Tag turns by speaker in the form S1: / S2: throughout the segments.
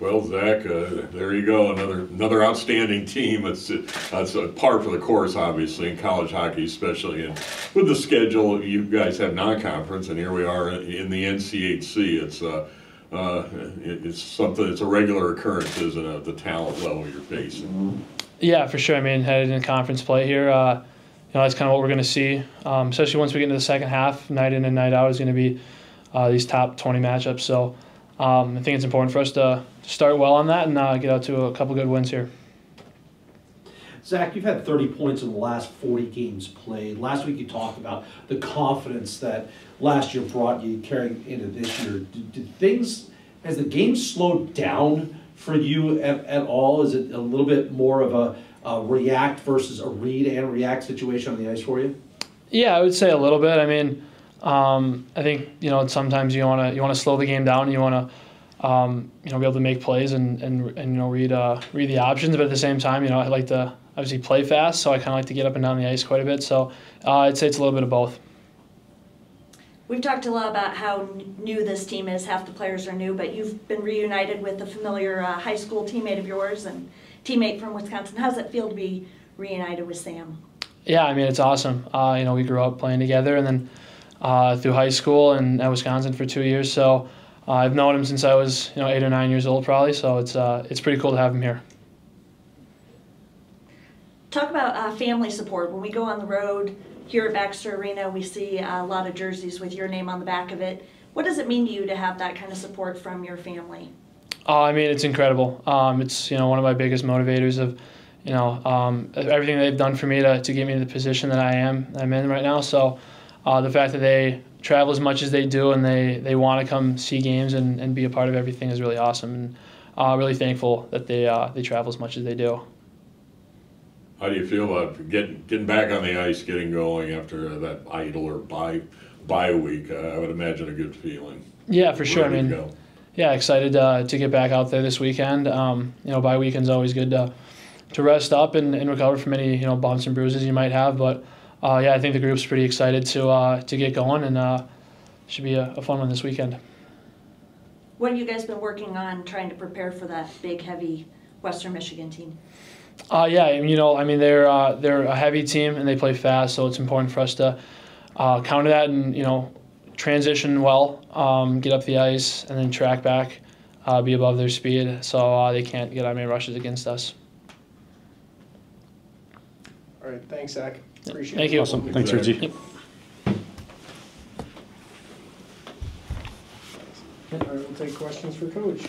S1: Well, Zach, uh, there you go. Another another outstanding team. It's it's a par for the course, obviously, in college hockey, especially. And with the schedule, you guys have non-conference, and here we are in the NCHC. It's uh, uh, it's something. It's a regular occurrence, isn't it? The talent level you're facing.
S2: Yeah, for sure. I mean, headed in conference play here, uh, you know, that's kind of what we're going to see. Um, especially once we get into the second half, night in and night out is going to be uh, these top 20 matchups. So um, I think it's important for us to start well on that and uh, get out to a couple good wins here.
S3: Zach, you've had 30 points in the last 40 games played. Last week you talked about the confidence that last year brought you carrying into this year. Did, did things, has the game slowed down for you at, at, all? Is it a little bit more of a, a react versus a read and react situation on the ice for you?
S2: Yeah, I would say a little bit. I mean, um, I think you know sometimes you want to you want to slow the game down. And you want to um, you know be able to make plays and and, and you know read uh, read the options, but at the same time, you know I like to obviously play fast, so I kind of like to get up and down the ice quite a bit. So uh, I'd say it's a little bit of both.
S4: We've talked a lot about how new this team is. Half the players are new, but you've been reunited with a familiar uh, high school teammate of yours and teammate from Wisconsin. How's it feel to be reunited with Sam?
S2: Yeah, I mean it's awesome. Uh, you know, we grew up playing together, and then uh, through high school and at Wisconsin for two years. So uh, I've known him since I was you know eight or nine years old probably. So it's uh, it's pretty cool to have him here.
S4: Talk about uh, family support. When we go on the road here at Baxter Arena, we see a lot of jerseys with your name on the back of it. What does it mean to you to have that kind of support from your family?
S2: Oh, I mean, it's incredible. Um, it's you know one of my biggest motivators of you know um, everything they've done for me to, to get me to the position that I am I'm in right now. So uh, the fact that they travel as much as they do and they, they want to come see games and, and be a part of everything is really awesome. And uh, really thankful that they uh, they travel as much as they do.
S1: How do you feel about getting getting back on the ice, getting going after that idle or bye bye week? Uh, I would imagine a good feeling.
S2: Yeah, for sure. I mean, yeah, excited uh, to get back out there this weekend. Um, you know, bye weekend's always good to to rest up and, and recover from any you know bumps and bruises you might have, but uh, yeah, I think the group's pretty excited to uh, to get going, and uh, should be a, a, fun one this weekend.
S4: What have you guys been working on trying to prepare for that big, heavy Western Michigan team?
S2: Uh, yeah, you know, I mean, they're uh, they're a heavy team and they play fast, so it's important for us to uh, counter that and you know transition well, um, get up the ice, and then track back, uh, be above their speed, so uh, they can't get on many rushes against us.
S5: All right, thanks, Zach. Appreciate
S2: Thank
S5: it.
S2: Thank you.
S6: Awesome. Thanks, Richie.
S2: Yep.
S5: All right, we'll take questions for Coach.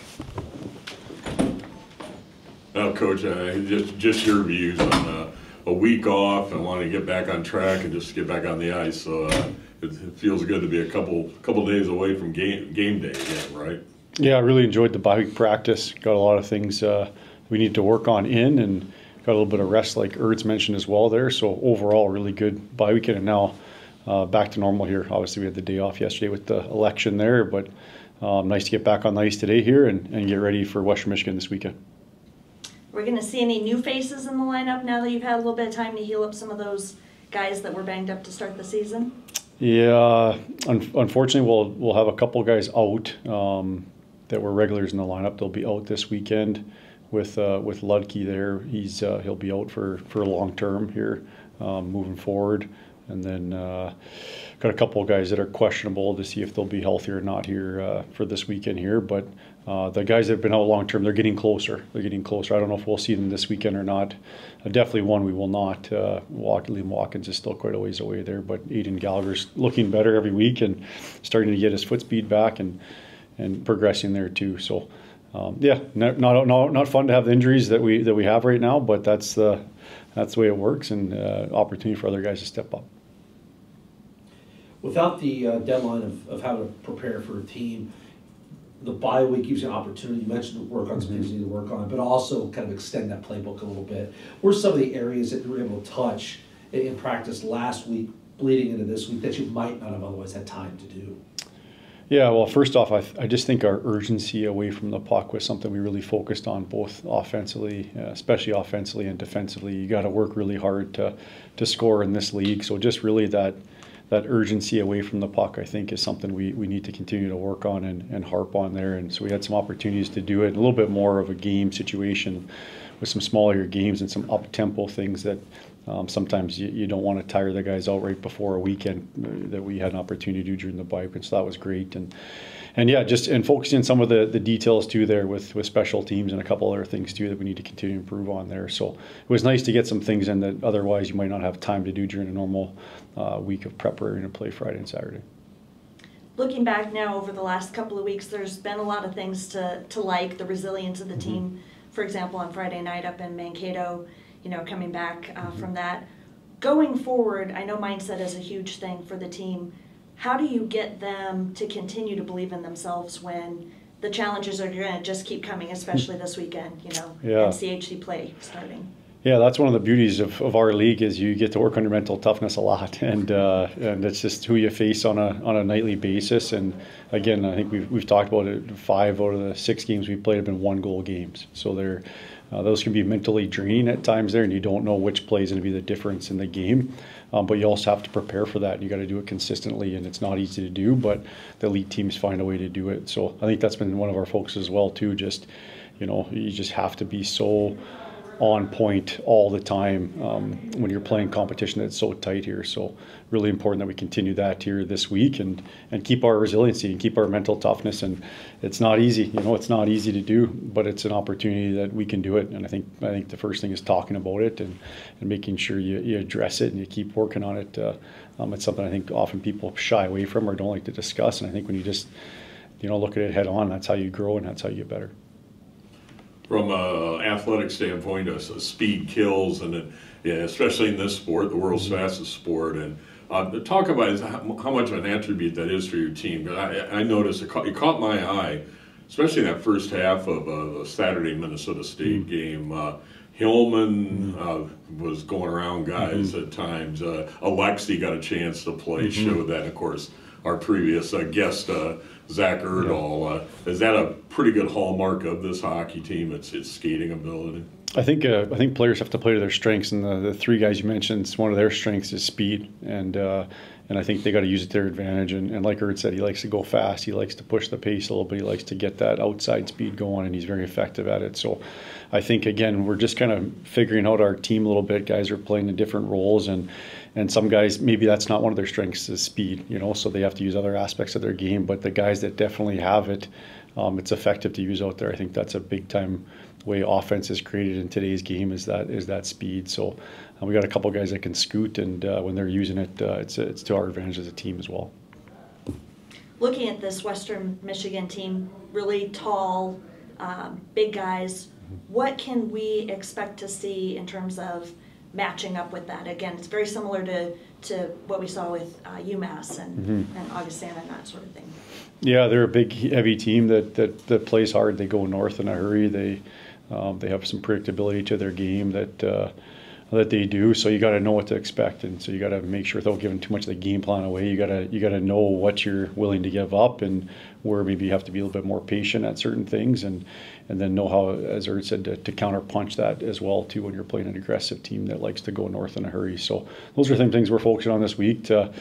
S1: Now, Coach, uh, just just your views on uh, a week off and wanting to get back on track and just get back on the ice. So uh, it, it, feels good to be a couple couple days away from game game day again, right?
S6: Yeah, I really enjoyed the bye week practice. Got a lot of things uh, we need to work on in and got a little bit of rest, like Ertz mentioned as well there. So overall, really good bye weekend, and now uh, back to normal here. Obviously, we had the day off yesterday with the election there, but um, nice to get back on the ice today here and, and get ready for Western Michigan this weekend.
S4: We're going to see any new faces in the lineup now that you've had a little bit of time to heal up some of those guys that were banged up to start the season.
S6: Yeah, un- unfortunately, we'll we'll have a couple guys out um, that were regulars in the lineup. They'll be out this weekend with uh, with Ludke there. He's uh, he'll be out for for long term here, um, moving forward. And then uh, got a couple of guys that are questionable to see if they'll be healthy or not here uh, for this weekend here. But the guys that have been out long term, they're getting closer. They're getting closer. I don't know if we'll see them this weekend or not. Definitely one we will not. Uh, Walk, Liam Watkins is still quite a ways away there, but Aiden Gallagher's looking better every week and starting to get his foot speed back and and progressing there too. So um, yeah, not, not not fun to have the injuries that we that we have right now, but that's the that's the way it works, and uh, opportunity for other guys to step up.
S3: Without the uh, deadline of, of having to prepare for a team, the bye week gives you an opportunity. You mentioned to work on some things you need to work on, but also kind of extend that playbook a little bit. What are some of the areas that you were able to touch in, in practice last week, bleeding into this week, that you might not have otherwise had time to do?
S6: Yeah, well, first off, I, I just think our urgency away from the puck was something we really focused on, both offensively, uh, especially offensively and defensively. You got to work really hard to to score in this league. So just really that that urgency away from the puck, I think, is something we, we need to continue to work on and, and harp on there. And so we had some opportunities to do it, a little bit more of a game situation with some smaller games and some up tempo things that um, sometimes you, you don't want to tire the guys out right before a weekend uh, that we had an opportunity to do during the bike, and so that was great. And and yeah, just and focusing on some of the, the details too there with, with special teams and a couple other things too that we need to continue to improve on there. So it was nice to get some things in that otherwise you might not have time to do during a normal uh, week of preparing to play Friday and Saturday.
S4: Looking back now over the last couple of weeks, there's been a lot of things to, to like, the resilience of the team. For example, on Friday night up in Mankato, you know, coming back uh, from that. Going forward, I know mindset is a huge thing for the team. How do you get them to continue to believe in themselves when the challenges are going to just keep coming, especially this weekend, you know,
S6: Yeah.
S4: NCHC play starting?
S6: Yeah, that's one of the beauties of, of our league is you get to work on your mental toughness a lot, and uh, and it's just who you face on a on a nightly basis. And again, I think we've we've talked about it. Five out of the six games we played have been one goal games, so they're uh, those can be mentally draining at times there, and you don't know which play is going to be the difference in the game. Um, but you also have to prepare for that. You got to do it consistently, and it's not easy to do. But the elite teams find a way to do it. So I think that's been one of our focuses as well too. Just you know, you just have to be so on point all the time um, when you're playing competition that's so tight here. So really important that we continue that here this week and and keep our resiliency and keep our mental toughness. And it's not easy, you know, it's not easy to do, but it's an opportunity that we can do it. And I think I think the first thing is talking about it and, and making sure you, you address it and you keep working on it. Uh, um, it's something I think often people shy away from or don't like to discuss. And I think when you just you know look at it head on, that's how you grow and that's how you get better.
S1: From a athletic standpoint, uh, so speed kills, and it, yeah, especially in this sport, the world's fastest sport. And uh, talk about how, how much of an attribute that is for your team. I, I noticed it caught, it caught my eye, especially in that first half of uh, Saturday Minnesota State game. Uh, Hillman uh, was going around guys at times. Uh, Alexi got a chance to play, showed that. Of course, our previous uh, guest, uh, Zach Urdahl, uh, is that a pretty good hallmark of this hockey team? It's its skating ability.
S6: I think uh, I think players have to play to their strengths, and the, the three guys you mentioned, one of their strengths is speed, and uh, and I think they got to use it to their advantage. And, and like Erd said, he likes to go fast, he likes to push the pace a little bit, he likes to get that outside speed going, and he's very effective at it. So, I think again we're just kind of figuring out our team a little bit. Guys are playing in different roles, and and some guys maybe that's not one of their strengths is speed, you know, so they have to use other aspects of their game. But the guys that definitely have it, um, it's effective to use out there. I think that's a big time way offense is created in today's game is that is that speed. So uh, we got a couple guys that can scoot, and uh, when they're using it, uh, it's it's to our advantage as a team as well.
S4: looking at this Western Michigan team, really tall, um, big guys, what can we expect to see in terms of matching up with that? Again, it's very similar to, to what we saw with uh, UMass and, and Augustana and that sort of thing.
S6: Yeah, they're a big, heavy team that, that, that plays hard. They go north in a hurry. They um, they have some predictability to their game that uh, that they do. So you got to know what to expect, and so you got to make sure without giving too much of the game plan away. You got to you got to know what you're willing to give up, and where maybe you have to be a little bit more patient at certain things, and and then know how, as Erd said, to, to counter punch that as well too when you're playing an aggressive team that likes to go north in a hurry. So those are some things we're focusing on this week to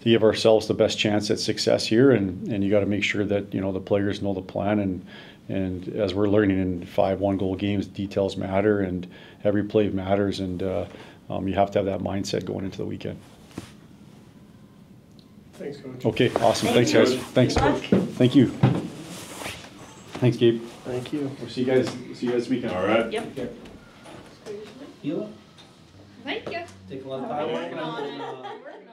S6: to give ourselves the best chance at success here, and and you got to make sure that you know the players know the plan and. And as we're learning in five one goal games, details matter and every play matters. And uh, um, you have to have that mindset going into the weekend.
S5: Thanks, Coach.
S6: Okay, awesome.
S4: Thank
S6: Thanks,
S4: you.
S6: guys. Thanks.
S4: Good.
S6: Thank you. Thanks, Gabe.
S5: Thank you.
S6: We'll see you guys. See you guys this weekend.
S1: All right.
S4: Yep.
S3: Hila,
S7: Thank you.
S3: take a lot of time